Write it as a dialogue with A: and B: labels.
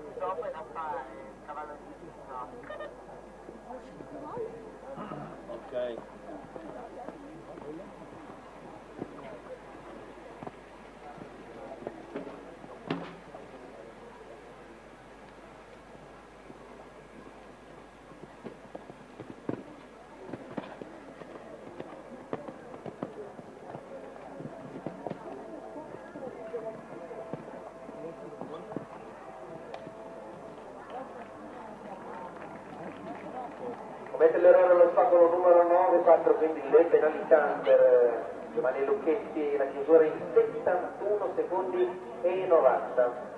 A: mesi dopo era fa il cavallo di Gino. Ah, ok.
B: Commette l'errore all'ostacolo numero 9, 4 quindi le penalità per eh, Giovanni Lucchetti, la chiusura in 71 secondi e 90.